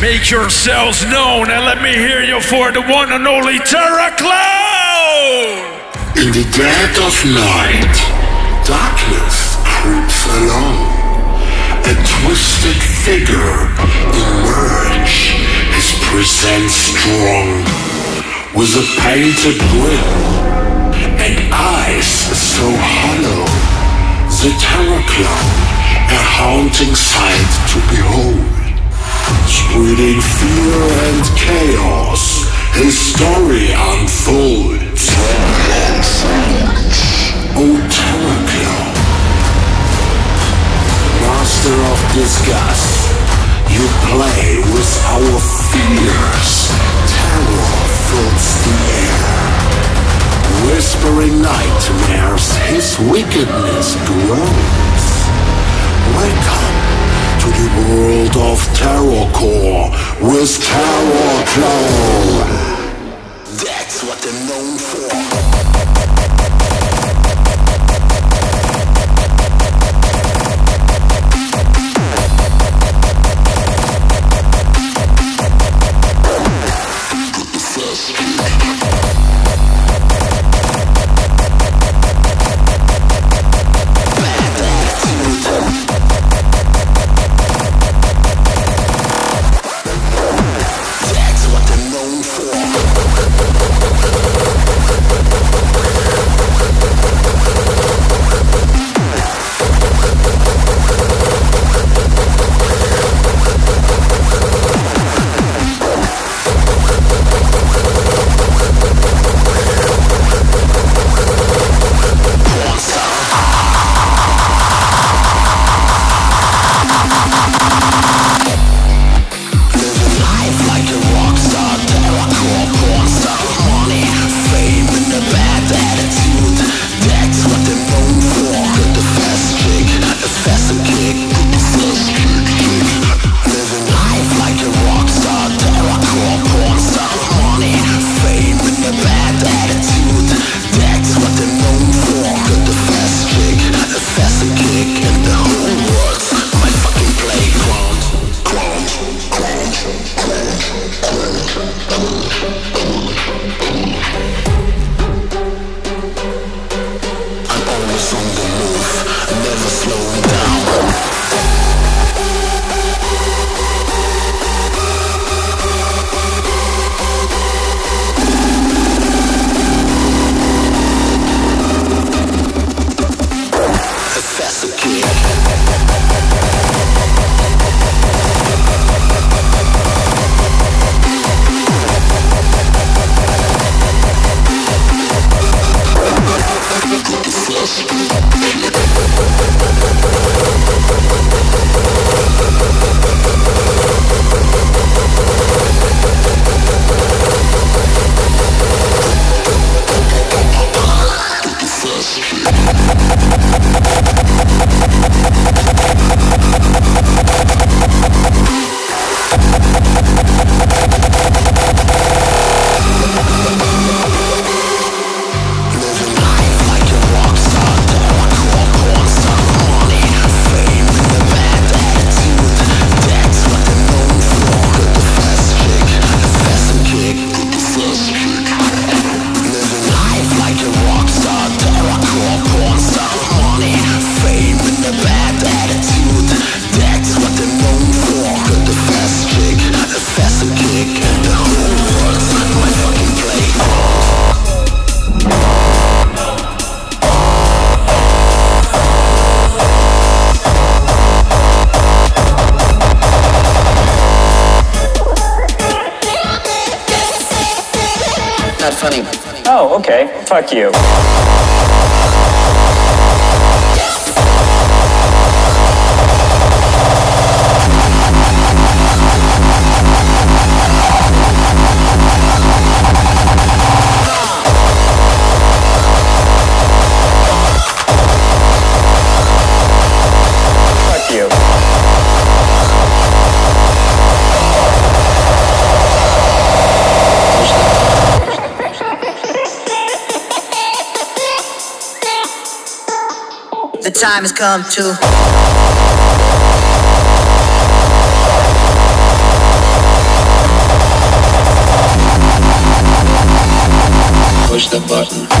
Make yourselves known and let me hear you for the one and only TerrorClown! In the dead of night, darkness creeps along. A twisted figure emerge, his presence strong, with a painted grin and eyes so hollow. The terror clown, a haunting sight to behold spreading fear and chaos, his story unfolds. Terror master of disgust, you play with our fears. Terror fills the air. Whispering nightmares, his wickedness grows. Welcome to the world of Terrorcore with TerrorClown. That's what they're known for. Fuck you. time has come to. push the button.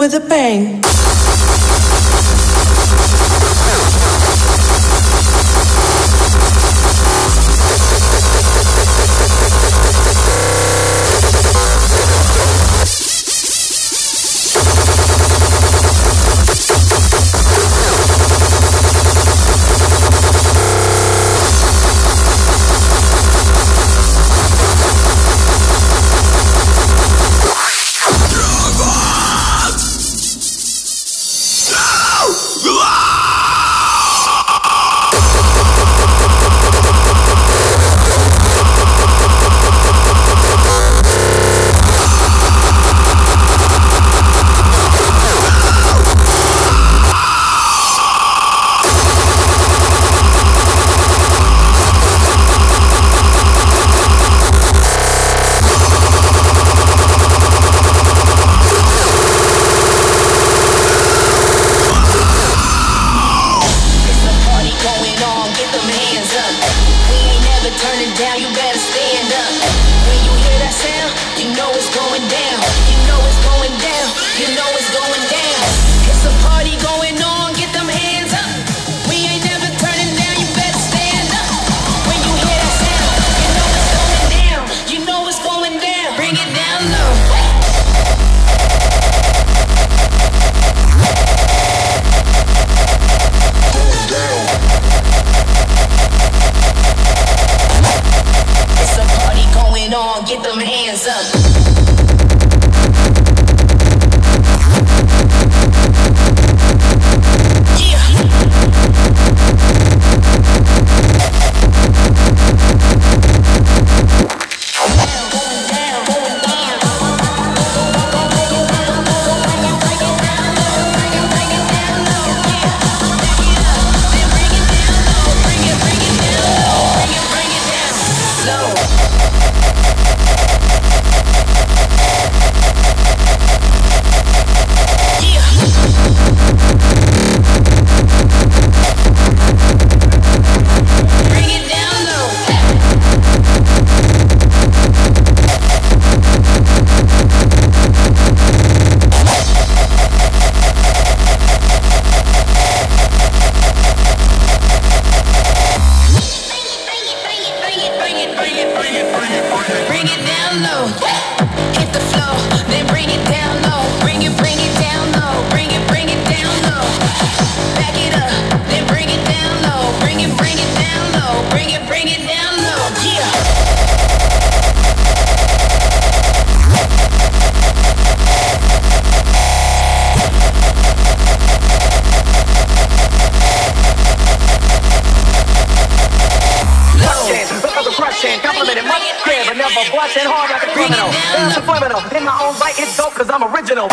With a bang. watching hard like a criminal. It's subliminal. In my own right, it's dope cause I'm original.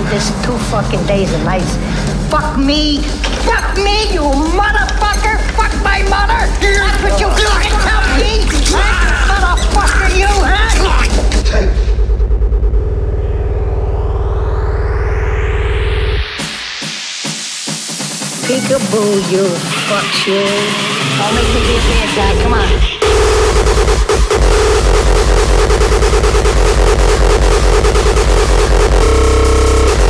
You this? Two fucking days and nights. Fuck me! Fuck me, you motherfucker! Fuck my mother! That's what you fucking tell me! Motherfucker, you, huh? Peekaboo, you fuck you. Don't me be a bad guy, come on.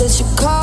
that you call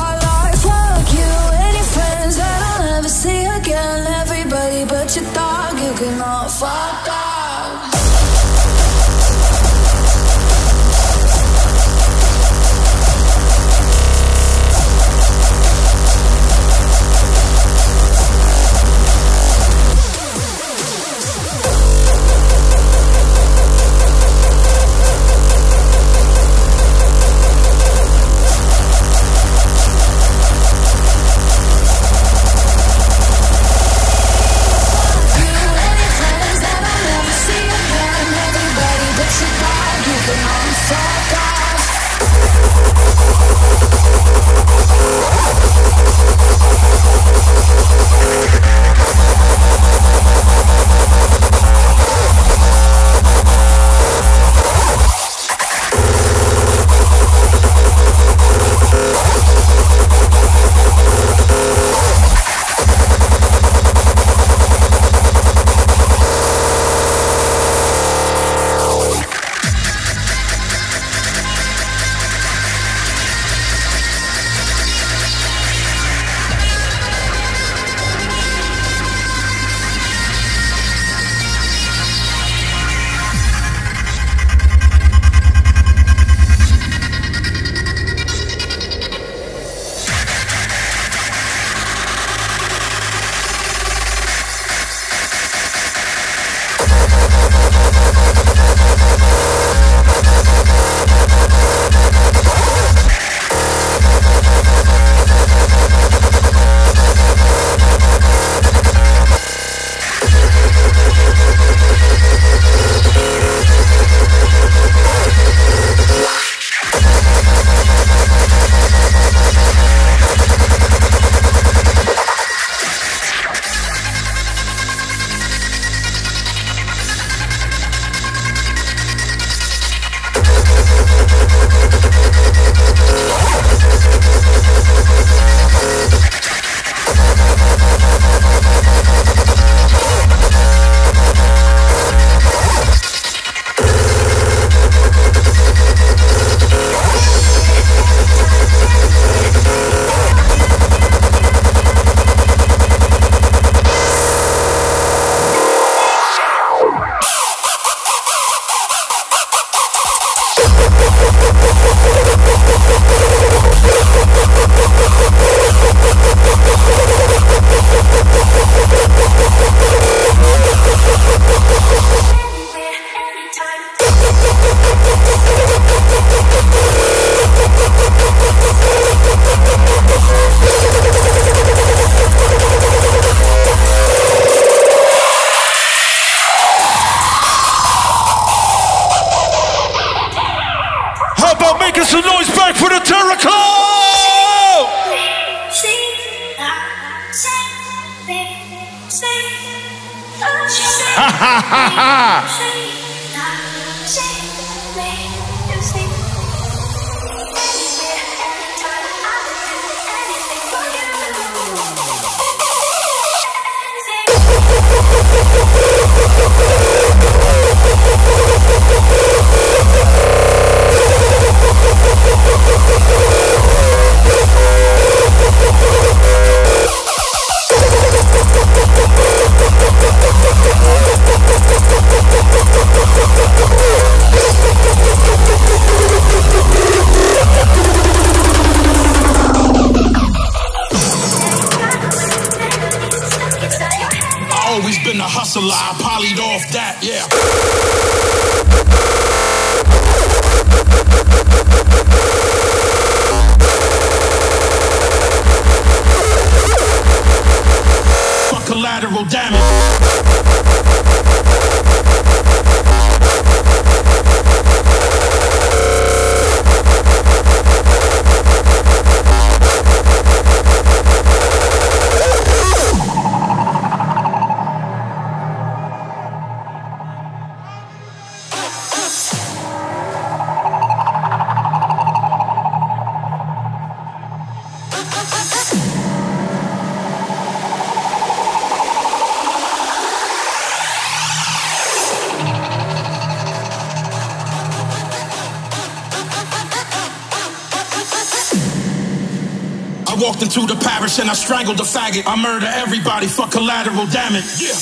and I strangled the faggot. I murder everybody for collateral damage. Yeah.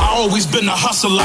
I always been a hustler.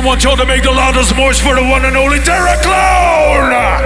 I want y'all to make the loudest noise for the one and only TerrorClown!